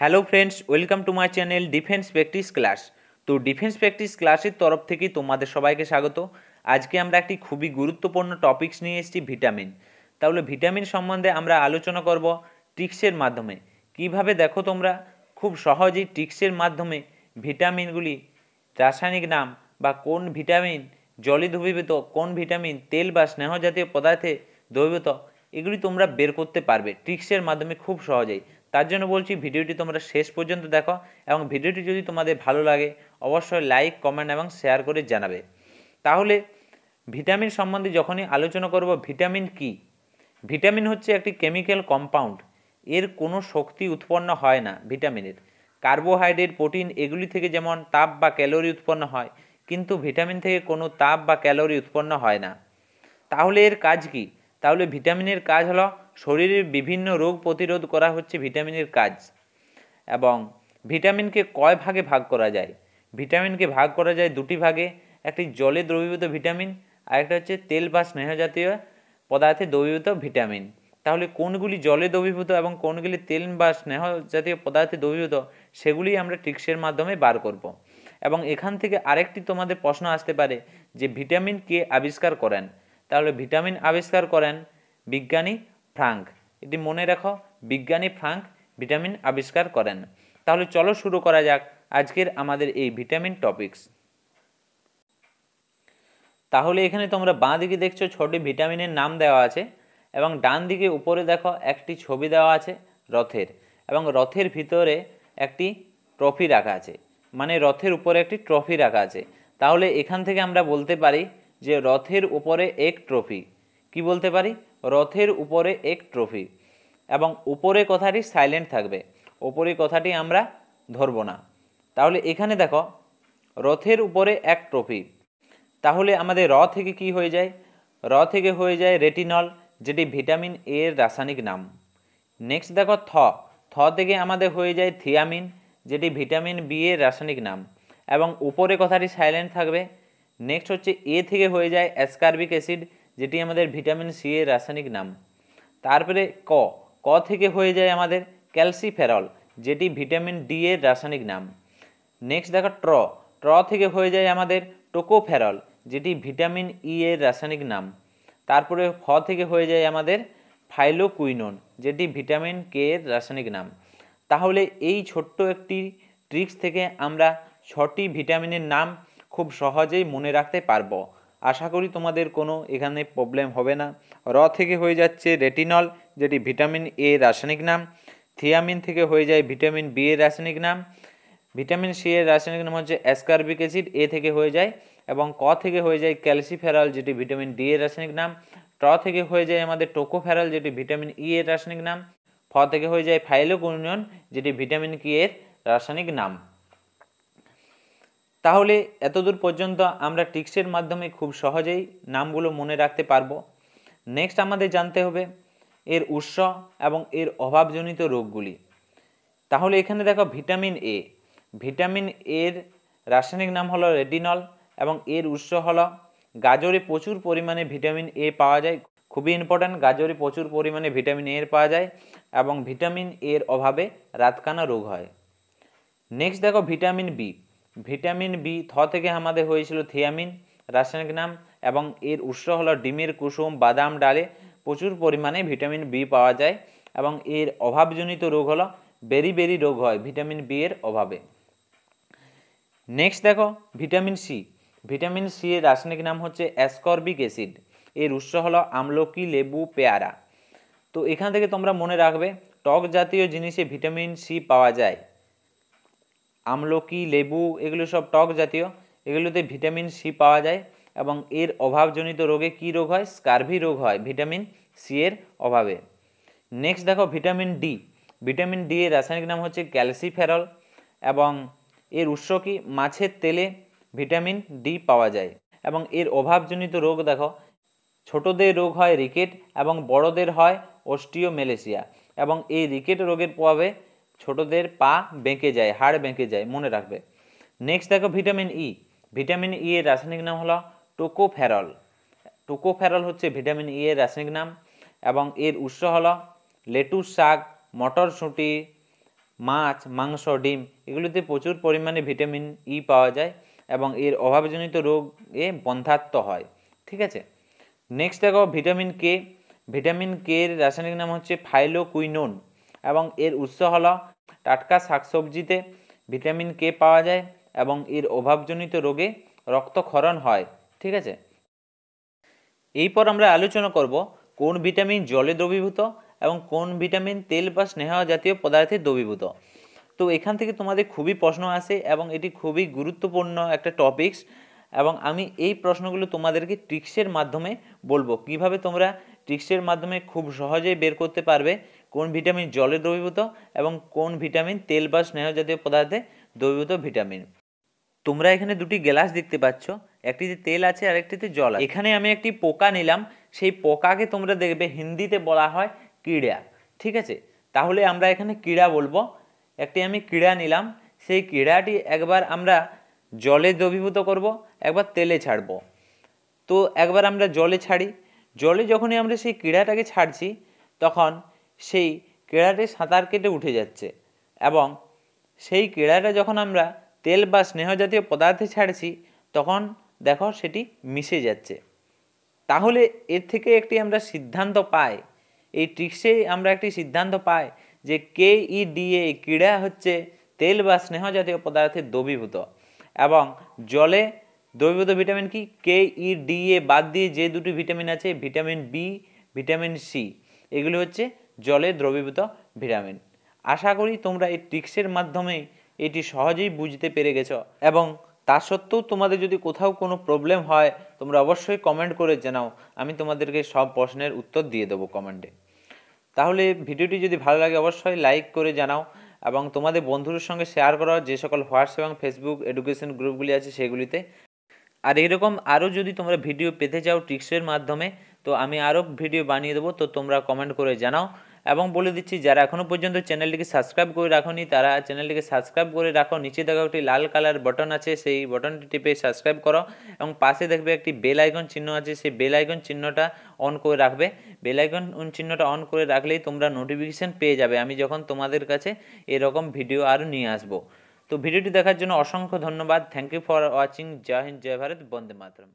Hello friends, welcome to my channel defence practice class. তো defence practice ক্লাসের তরফ থেকে তোমাদের সবাইকে স্বাগত। আজকে আমরা একটি খুবই গুরুত্বপূর্ণ টপিকস নিয়ে এসেছি ভিটামিন তাহলে ভিটামিন সম্বন্ধে আমরা আলোচনা করব ট্রিক্সের মাধ্যমে। কীভাবে দেখো তোমরা? খুব সহজেই ট্রিক্সের মাধ্যমে ভিটামিনগুলি রাসায়নিক নাম বা কোন ভিটামিন জলে দ্রবীভূত, কোন ভিটামিন তেল বা স্নেহ জাতীয় পদার্থে দ্রবীভূত, এগুলি তোমরা বের করতে পারবে ট্রিক্সের মাধ্যমে খুব সহজেই। তার জন্য বলছি ভিডিওটি তোমরা শেষ পর্যন্ত দেখো এবং ভিডিওটি যদি তোমাদের ভালো লাগে, অবশ্যই লাইক কমেন্ট এবং শেয়ার করে জানাবে। তাহলে ভিটামিন সম্বন্ধে যখনই আলোচনা করব, ভিটামিন কি? ভিটামিন হচ্ছে একটি কেমিক্যাল কম্পাউন্ড এর কোনো শক্তি উৎপন্ন হয় না ভিটামিনের। কার্বোহাইড্রেট প্রোটিন এগুলি থেকে যেমন তাপ বা ক্যালোরি উৎপন্ন হয়, কিন্তু ভিটামিন থেকে কোনো তাপ বা ক্যালোরি উৎপন্ন হয় না। তাহলে এর কাজ কি? তাহলে ভিটামিনের কাজ হলো শরীরের বিভিন্ন রোগ প্রতিরোধ করা হচ্ছে ভিটামিনের কাজ এবং ভিটামিনকে কয় ভাগে ভাগ করা যায়? ভিটামিনকে ভাগ করা যায় দুটি ভাগে, একটি জলে দ্রবীভূত ভিটামিন আর একটা হচ্ছে তেল বা স্নেহ জাতীয় পদার্থে দ্রবীভূত ভিটামিন। তাহলে কোনগুলি জলে দ্রবীভূত এবং কোনগুলি তেল বা স্নেহ জাতীয় পদার্থে দ্রবীভূত সেগুলি আমরা ট্রিক্সের মাধ্যমে বার করব। এবং এখান থেকে আরেকটি তোমাদের প্রশ্ন আসতে পারে যে ভিটামিন কে আবিষ্কার করেন? তাহলে ভিটামিন আবিষ্কার করেন বিজ্ঞানী ফ্রাঙ্ক। এটি মনে রাখো, বিজ্ঞানী ফ্রাঙ্ক ভিটামিন আবিষ্কার করেন। তাহলে চলো শুরু করা যাক আজকের আমাদের এই ভিটামিন টপিকস। তাহলে এখানে তোমরা বাঁ দিকে দেখছ ছটি ভিটামিনের নাম দেওয়া আছে এবং ডান দিকে উপরে দেখো একটি ছবি দেওয়া আছে, রথের। এবং রথের ভিতরে একটি ট্রফি রাখা আছে। মানে রথের উপরে একটি ট্রফি রাখা আছে। তাহলে এখান থেকে আমরা বলতে পারি যে রথের উপরে এক ট্রফি। কি বলতে পারি? রথের উপরে এক ট্রফি এবং উপরে কথাটি সাইলেন্ট থাকবে। ওপরে কথাটি আমরা ধরব না। তাহলে এখানে দেখো, রথের উপরে এক ট্রফি। তাহলে আমাদের র থেকে কি হয়ে যায়? র থেকে হয়ে যায় রেটিনল যেটি ভিটামিন এ এর রাসায়নিক নাম। নেক্সট দেখো থ। থ থেকে আমাদের হয়ে যায় থিয়ামিন যেটি ভিটামিন বি এর রাসায়নিক নাম। এবং উপরে কথাটি সাইলেন্ট থাকবে। নেক্সট হচ্ছে এ থেকে হয়ে যায় অ্যাসকার্বিক অ্যাসিড যেটি আমাদের ভিটামিন সি এর রাসায়নিক নাম। তারপরে ক। ক থেকে হয়ে যায় আমাদের ক্যালসিফেরল, যেটি ভিটামিন ডি এর রাসায়নিক নাম। নেক্সট দেখো ট্র। ট্র থেকে হয়ে যায় আমাদের টোকোফেরল, যেটি ভিটামিন ই এর রাসায়নিক নাম। তারপরে ফ থেকে হয়ে যায় আমাদের ফাইলোকুইনন, যেটি ভিটামিন কে এর রাসায়নিক নাম। তাহলে এই ছোট্ট একটি ট্রিক্স থেকে আমরা ছটি ভিটামিনের নাম খুব সহজেই মনে রাখতে পারব। আশা করি তোমাদের কোনো এখানে প্রবলেম হবে না। র থেকে হয়ে যাচ্ছে রেটিনল যেটি ভিটামিন এ রাসায়নিক নাম। থিয়ামিন থেকে হয়ে যায় ভিটামিন বি এর রাসায়নিক নাম। ভিটামিন সি এর রাসায়নিক নাম হচ্ছে অ্যাসকার্বিক অ্যাসিড এ থেকে হয়ে যায় এবং ক থেকে হয়ে যায় ক্যালসিফেরল যেটি ভিটামিন ডি এর রাসায়নিক নাম। ট থেকে হয়ে যায় আমাদের টোকোফেরল যেটি ভিটামিন ই এর রাসায়নিক নাম। ফ থেকে হয়ে যায় ফাইলোকুইনন যেটি ভিটামিন কি এর রাসায়নিক নাম। তাহলে এতদূর পর্যন্ত আমরা টিক্সের মাধ্যমে খুব সহজেই নামগুলো মনে রাখতে পারব। নেক্সট আমাদের জানতে হবে এর উৎস এবং এর অভাবজনিত রোগগুলি। তাহলে এখানে দেখো ভিটামিন এ ভিটামিন এর রাসায়নিক নাম হলো রেডিনল এবং এর উৎস হলো গাজরে প্রচুর পরিমাণে ভিটামিন এ পাওয়া যায়। খুবই ইম্পর্ট্যান্ট গাজরে প্রচুর পরিমাণে ভিটামিন এর পাওয়া যায় এবং ভিটামিন এর অভাবে রাতকানা রোগ হয়। নেক্সট দেখো ভিটামিন বি ভিটামিন বি, থ থেকে আমাদের হয়েছিল থিয়ামিন, রাসায়নিক নাম, এবং এর উৎস হলো ডিমের কুসুম, বাদাম, ডালে প্রচুর পরিমাণে ভিটামিন বি পাওয়া যায়, এবং এর অভাবজনিত রোগ হলো বেরি বেরি রোগ হয়, ভিটামিন বি এর অভাবে। নেক্সট দেখো, ভিটামিন সি। ভিটামিন সি এর রাসায়নিক নাম হচ্ছে অ্যাসকর্বিক অ্যাসিড এর উৎস হলো আমলকি, লেবু, পেয়ারা। তো এখান থেকে তোমরা মনে রাখবে, টক জাতীয় জিনিসে ভিটামিন সি পাওয়া যায়। আমলকি, লেবু, এগুলো সব টক জাতীয়। এগুলোতে ভিটামিন সি পাওয়া যায় এবং এর অভাবজনিত রোগে কি রোগ হয়? স্কার্ভি রোগ হয় ভিটামিন সি এর অভাবে। নেক্সট দেখো ভিটামিন ডি ভিটামিন ডি এর রাসায়নিক নাম হচ্ছে ক্যালসিফেরল এবং এর উৎস কি? মাছের তেলে ভিটামিন ডি পাওয়া যায় এবং এর অভাবজনিত রোগ দেখো, ছোটদের রোগ হয় রিকেট এবং বড়দের হয় অস্টিওমেলেসিয়া এবং এই রিকেট রোগের প্রভাবে ছোটদের পা বেঁকে যায়, হাড় বেঁকে যায়, মনে রাখবে। নেক্সট দেখো ভিটামিন ই ভিটামিন ই এর রাসায়নিক নাম হলো টোকোফেরল টোকোফেরল হচ্ছে ভিটামিন ই এর রাসায়নিক নাম এবং এর উৎস হলো লেটুস শাক, মটরশুঁটি, মাছ, মাংস, ডিম। এগুলিতে প্রচুর পরিমাণে ভিটামিন ই পাওয়া যায় এবং এর অভাবজনিত রোগে বন্ধাত্ম হয়। ঠিক আছে? নেক্সট দেখো ভিটামিন কে ভিটামিন কে এর রাসায়নিক নাম হচ্ছে ফাইলোকুইনোন এবং এর উৎস হলো টাটকা শাকসবজিতে ভিটামিন কে পাওয়া যায় এবং এর অভাবজনিত রোগে রক্তক্ষরণ হয়, ঠিক আছে? এরপর আমরা আলোচনা করব কোন ভিটামিন জলে দ্রবীভূত এবং কোন ভিটামিন তেল বা স্নেহ জাতীয় পদার্থে দ্রবীভূত। তো এখান থেকে তোমাদের খুবই প্রশ্ন আসে এবং এটি খুবই গুরুত্বপূর্ণ একটা টপিকস এবং আমি এই প্রশ্নগুলো তোমাদেরকে ট্রিক্সের মাধ্যমে বলব। কীভাবে তোমরা ট্রিক্সের মাধ্যমে খুব সহজেই বের করতে পারবে কোন ভিটামিন জলে দ্রবীভূত এবং কোন ভিটামিন তেল বা স্নেহ জাতীয় পদার্থে দ্রবীভূত ভিটামিন? তোমরা এখানে দুটি গ্লাস দেখতে পাচ্ছ, একটিতে তেল আছে আর একটিতে জল আছে। এখানে আমি একটি পোকা নিলাম, সেই পোকাকে তোমরা দেখবে হিন্দিতে বলা হয় কীড়া ঠিক আছে? তাহলে আমরা এখানে কীড়া বলব। একটি আমি কীড়া নিলাম, সেই কীড়াটি একবার আমরা জলে দ্রবীভূত করব, একবার তেলে ছাড়ব। তো একবার আমরা জলে ছাড়ি। জলে যখনই আমরা সেই কীড়াটাকে ছাড়ছি, তখন সেই কীড়াটি সাঁতার কেটে উঠে যাচ্ছে এবং সেই কীড়াটা যখন আমরা তেল বা স্নেহ জাতীয় পদার্থে ছাড়ছি, তখন দেখো সেটি মিশে যাচ্ছে। তাহলে এর থেকে একটি আমরা সিদ্ধান্ত পাই, এই ট্রিক্সে আমরা একটি সিদ্ধান্ত পাই যে কে ই ডিএ ক্রীড়া হচ্ছে তেল বা স্নেহ জাতীয় পদার্থের দ্রবীভূত এবং জলে দ্রবীভূত ভিটামিন কি? কে ই ডিএ বাদ দিয়ে যে দুটি ভিটামিন আছে, ভিটামিন বি, ভিটামিন সি, এগুলো হচ্ছে জলে দ্রবীভূত ভিটামিন। আশা করি তোমরা এই ট্রিক্সের মাধ্যমে এটি সহজেই বুঝতে পেরে গেছো এবং তা সত্ত্বেও তোমাদের যদি কোথাও কোনো প্রবলেম হয়, তোমরা অবশ্যই কমেন্ট করে জানাও। আমি তোমাদেরকে সব প্রশ্নের উত্তর দিয়ে দেবো কমেন্টে। তাহলে ভিডিওটি যদি ভালো লাগে, অবশ্যই লাইক করে জানাও এবং তোমাদের বন্ধুদের সঙ্গে শেয়ার করো। যে সকল হোয়াটসঅ্যাপ এবং ফেসবুক এডুকেশন গ্রুপগুলি আছে সেগুলিতে। আর এরকম আরও যদি তোমরা ভিডিও পেতে চাও টিক্সের মাধ্যমে, তো আমি আরও ভিডিও বানিয়ে দেবো, তো তোমরা কমেন্ট করে জানাও। এবং বলে দিচ্ছি, যারা এখনও পর্যন্ত চ্যানেলটিকে সাবস্ক্রাইব করে রাখনি, তারা চ্যানেলটিকে সাবস্ক্রাইব করে রাখো। নিচে দেখো একটি লাল কালার বটন আছে, সেই বটনটি টিপে সাবস্ক্রাইব করো এবং পাশে দেখবে একটি বেল আইকন চিহ্ন আছে, সেই বেল আইকন চিহ্নটা অন করে রাখবে। বেল আইকন চিহ্নটা অন করে রাখলেই তোমরা নোটিফিকেশান পেয়ে যাবে। আমি যখন তোমাদের কাছে এরকম ভিডিও আরও নিয়ে আসব। তো ভিডিওটি দেখার জন্য অসংখ্য ধন্যবাদ। থ্যাংক ইউ ফর ওয়াচিং জয় হিন্দ, জয় ভারত। বন্দে মাতরম।